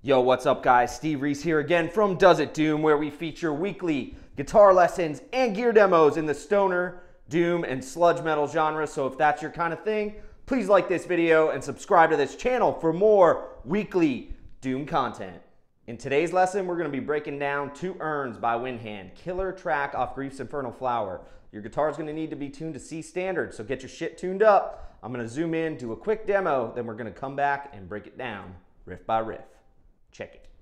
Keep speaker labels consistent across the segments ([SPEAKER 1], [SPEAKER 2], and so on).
[SPEAKER 1] Yo, what's up, guys? Steve Reese here again from Does It Doom, where we feature weekly guitar lessons and gear demos in the stoner, doom, and sludge metal genre. So if that's your kind of thing, please like this video and subscribe to this channel for more weekly doom content. In today's lesson, we're going to be breaking down Two Urns by Windhand, killer track off Grief's Infernal Flower. Your guitar is going to need to be tuned to C standard, so get your shit tuned up. I'm going to zoom in, do a quick demo, then we're going to come back and break it down riff by riff. Check it.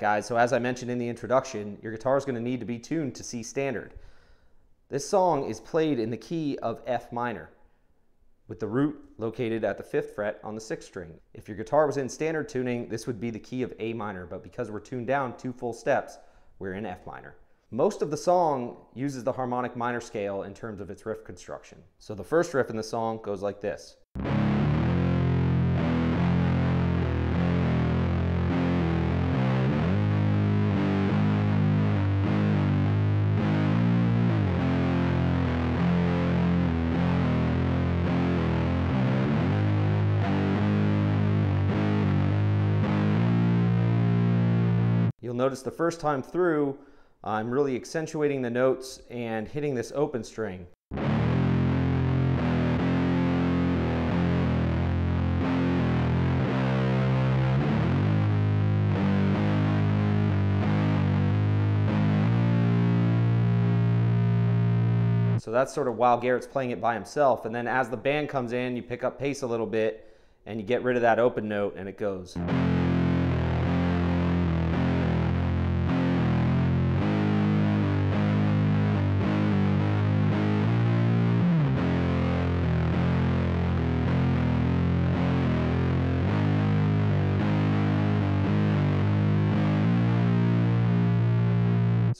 [SPEAKER 1] Guys, so as I mentioned in the introduction, your guitar is going to need to be tuned to C standard. This song is played in the key of F minor, with the root located at the fifth fret on the sixth string. If your guitar was in standard tuning, this would be the key of A minor, but because we're tuned down two full steps, we're in F minor. Most of the song uses the harmonic minor scale in terms of its riff construction. So the first riff in the song goes like this. Notice the first time through, I'm really accentuating the notes and hitting this open string. So that's sort of while Garrett's playing it by himself. And then as the band comes in, you pick up pace a little bit and you get rid of that open note and it goes.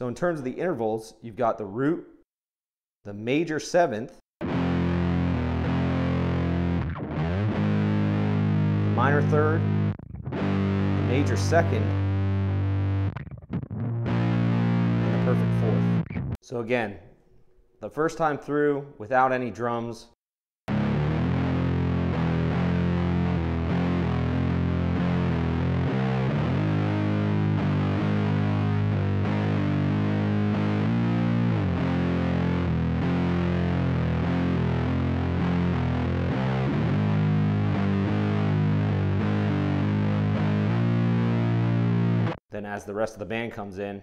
[SPEAKER 1] So in terms of the intervals, you've got the root, the major seventh, the minor third, the major second, and the perfect fourth. So again, the first time through without any drums, as the rest of the band comes in.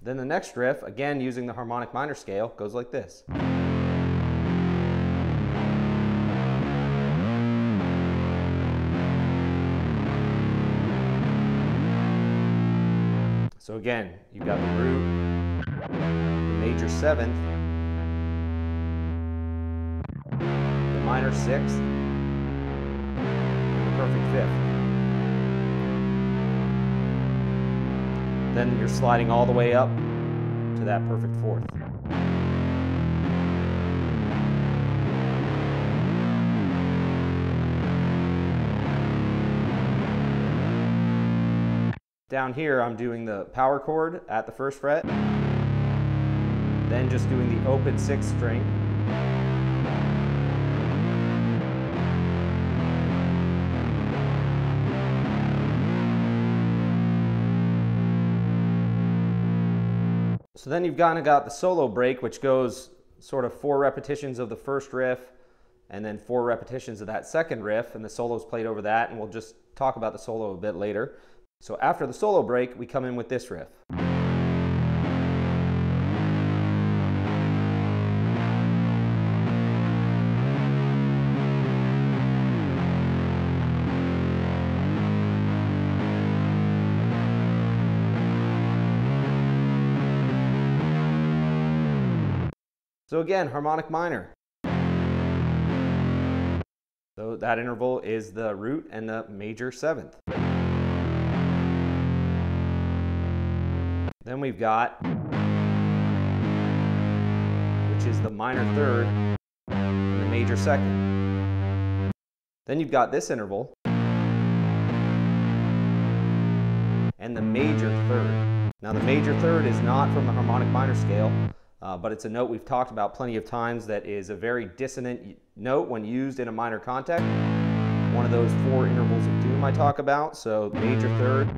[SPEAKER 1] Then the next riff, again using the harmonic minor scale, goes like this. So again, you've got the root, the major seventh, minor sixth, the perfect fifth. Then you're sliding all the way up to that perfect fourth. Down here, I'm doing the power chord at the first fret, then just doing the open sixth string. So then you've kind of got the solo break, which goes sort of four repetitions of the first riff and then four repetitions of that second riff, and the solo's played over that, and we'll just talk about the solo a bit later. So after the solo break, we come in with this riff. So again, harmonic minor. So that interval is the root and the major seventh. Then we've got, which is the minor third and the major second. Then you've got this interval and the major third. Now the major third is not from the harmonic minor scale, uh, but it's a note we've talked about plenty of times that is a very dissonant note when used in a minor context. One of those four intervals of doom I talk about, so major third,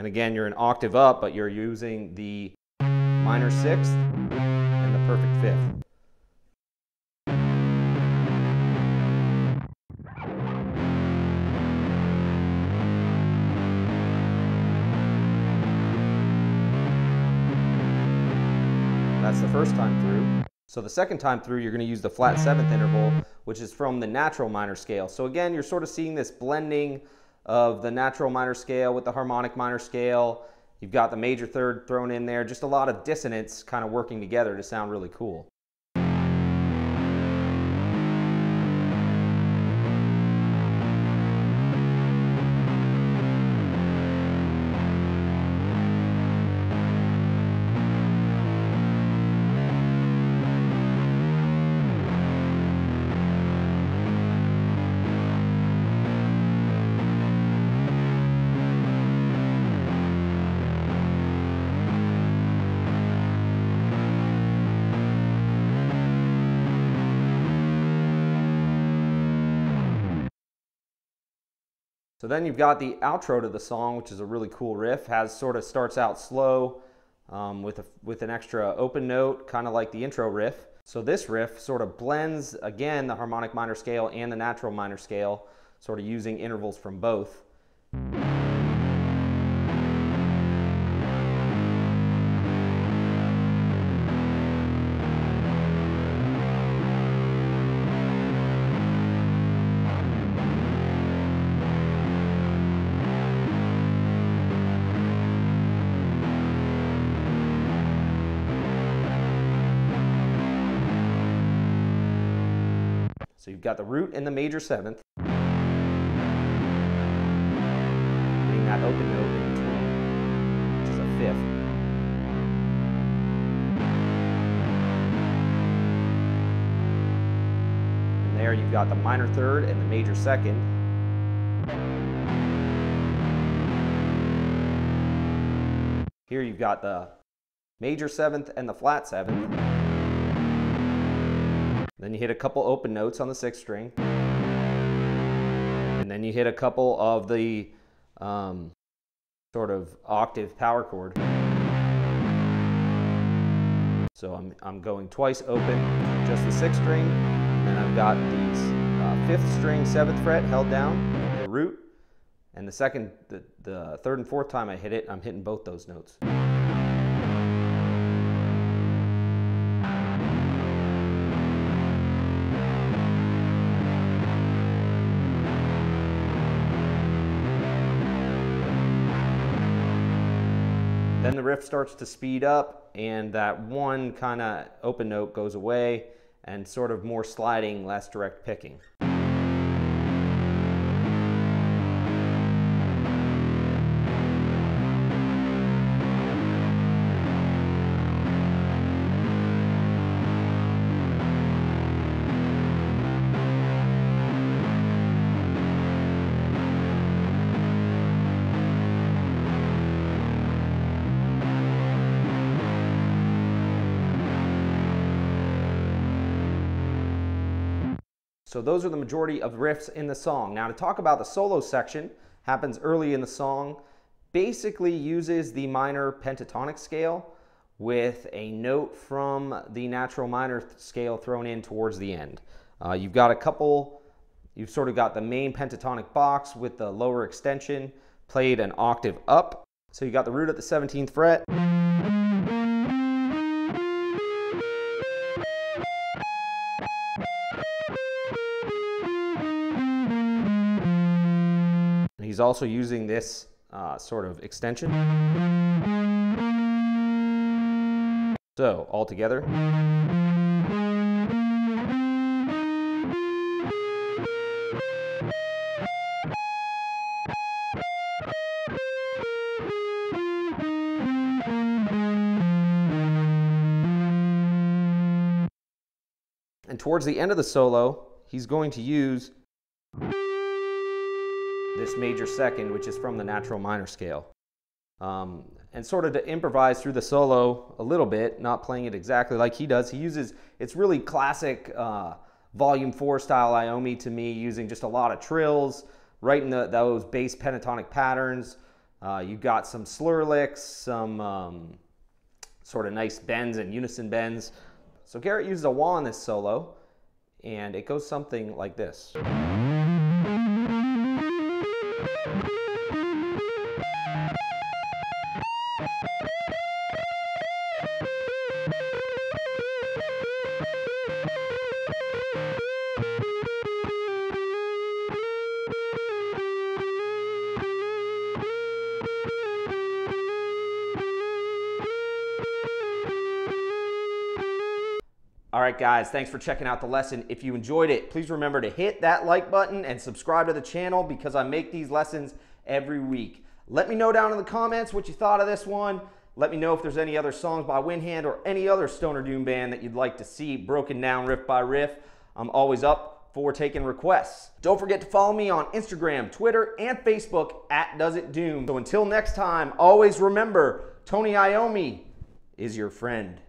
[SPEAKER 1] And again, you're an octave up, but you're using the minor sixth and the perfect fifth. That's the first time through. So the second time through, you're going to use the flat seventh interval, which is from the natural minor scale. So again, you're sort of seeing this blending of the natural minor scale with the harmonic minor scale. You've got the major third thrown in there, just a lot of dissonance kind of working together to sound really cool. So then you've got the outro to the song, which is a really cool riff. Has sort of starts out slow um, with a, with an extra open note, kind of like the intro riff. So this riff sort of blends again the harmonic minor scale and the natural minor scale, sort of using intervals from both. So you've got the root and the major seventh. Getting that open note in between, which is a fifth. And there you've got the minor third and the major second. Here you've got the major seventh and the flat seventh. Then you hit a couple open notes on the sixth string. And then you hit a couple of the um, sort of octave power chord. So I'm, I'm going twice open, just the sixth string, and I've got the uh, fifth string, seventh fret held down, the root, and the second, the, the third and fourth time I hit it, I'm hitting both those notes. Then the riff starts to speed up, and that one kind of open note goes away, and sort of more sliding, less direct picking. So those are the majority of riffs in the song. Now to talk about the solo section, happens early in the song, basically uses the minor pentatonic scale with a note from the natural minor scale thrown in towards the end. Uh, you've got a couple, you've sort of got the main pentatonic box with the lower extension played an octave up. So you got the root at the 17th fret. Also using this uh, sort of extension. So, all together. And towards the end of the solo, he's going to use this major second, which is from the natural minor scale. Um, and sort of to improvise through the solo a little bit, not playing it exactly like he does. He uses, it's really classic uh, volume four style Iommi to me, using just a lot of trills, right in the, those bass pentatonic patterns. Uh, you've got some slur licks, some um, sort of nice bends and unison bends. So Garrett uses a wah in this solo, and it goes something like this. Right, guys, thanks for checking out the lesson. If you enjoyed it, please remember to hit that like button and subscribe to the channel because I make these lessons every week. Let me know down in the comments what you thought of this one. Let me know if there's any other songs by Windhand or any other Stoner Doom band that you'd like to see broken down riff by riff. I'm always up for taking requests. Don't forget to follow me on Instagram, Twitter, and Facebook at Does It Doom. So until next time, always remember, Tony Iommi is your friend.